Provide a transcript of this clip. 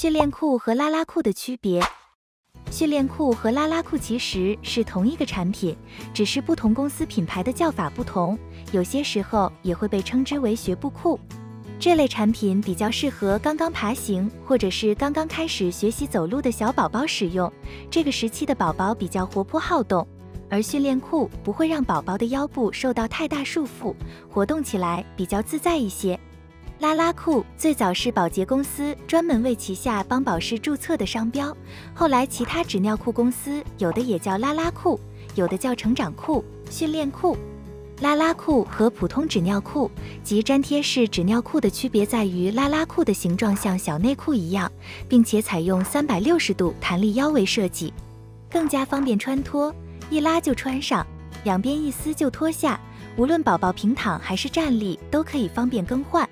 训练裤和拉拉裤的区别。训练裤和拉拉裤其实是同一个产品，只是不同公司品牌的叫法不同，有些时候也会被称之为学步裤。这类产品比较适合刚刚爬行或者是刚刚开始学习走路的小宝宝使用。这个时期的宝宝比较活泼好动，而训练裤不会让宝宝的腰部受到太大束缚，活动起来比较自在一些。拉拉裤最早是宝洁公司专门为旗下帮宝适注册的商标，后来其他纸尿裤公司有的也叫拉拉裤，有的叫成长裤、训练裤。拉拉裤和普通纸尿裤及粘贴式纸尿裤的区别在于，拉拉裤的形状像小内裤一样，并且采用三百六十度弹力腰围设计，更加方便穿脱，一拉就穿上，两边一撕就脱下，无论宝宝平躺还是站立都可以方便更换。